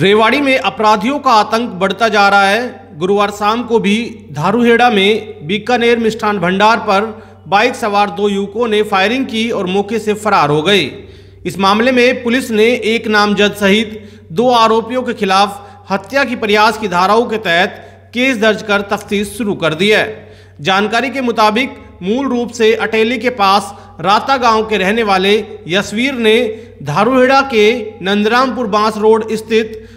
रेवाड़ी में अपराधियों का आतंक बढ़ता जा रहा है। गुरुवार शाम को भी धारूहेड़ा में बीकानेर मिष्ठान भंडार पर बाइक सवार दो युवकों ने फायरिंग की और मौके से फरार हो गए। इस मामले में पुलिस ने एक नामजद सहित दो आरोपियों के खिलाफ हत्या की प्रयास की धाराओं के तहत केस दर्ज कर तफ्तीश शुरू कर दी है। जानकारी के मुताबिक मूल रूप से अटेली के पास राता गाँव के रहने वाले यशवीर ने धारूहेड़ा के नंदरामपुर बाँस रोड स्थित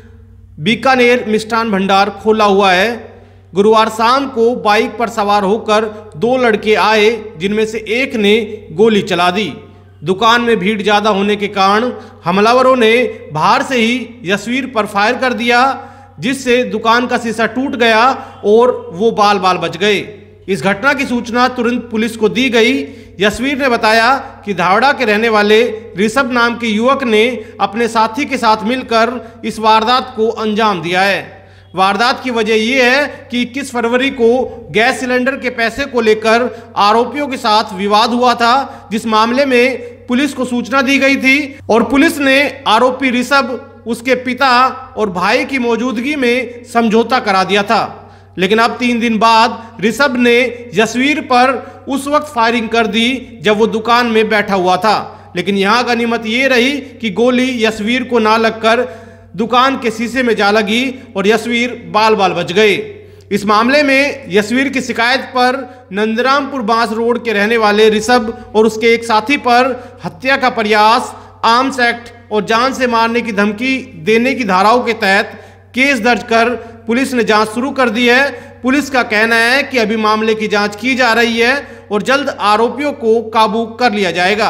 बीकानेर मिष्ठान भंडार खोला हुआ है। गुरुवार शाम को बाइक पर सवार होकर दो लड़के आए, जिनमें से एक ने गोली चला दी। दुकान में भीड़ ज़्यादा होने के कारण हमलावरों ने बाहर से ही यशवीर पर फायर कर दिया, जिससे दुकान का शीशा टूट गया और वो बाल बाल बच गए। इस घटना की सूचना तुरंत पुलिस को दी गई। यशवीर ने बताया कि धावड़ा के रहने वाले ऋषभ नाम के युवक ने अपने साथी के साथ मिलकर इस वारदात को अंजाम दिया है। वारदात की वजह यह है कि 21 फरवरी को गैस सिलेंडर के पैसे को लेकर आरोपियों के साथ विवाद हुआ था, जिस मामले में पुलिस को सूचना दी गई थी और पुलिस ने आरोपी ऋषभ, उसके पिता और भाई की मौजूदगी में समझौता करा दिया था। लेकिन अब तीन दिन बाद ऋषभ ने जसवीर पर उस वक्त फायरिंग कर दी, जब वो दुकान में बैठा हुआ था। लेकिन यहाँ गनीमत ये रही कि गोली यशवीर को ना लगकर दुकान के शीशे में जा लगी और यशवीर बाल बाल बच गए। इस मामले में यशवीर की शिकायत पर नंदरामपुर बाँस रोड के रहने वाले ऋषभ और उसके एक साथी पर हत्या का प्रयास, आर्म्स एक्ट और जान से मारने की धमकी देने की धाराओं के तहत केस दर्ज कर पुलिस ने जाँच शुरू कर दी है। पुलिस का कहना है कि अभी मामले की जाँच की जा रही है और जल्द आरोपियों को काबू कर लिया जाएगा।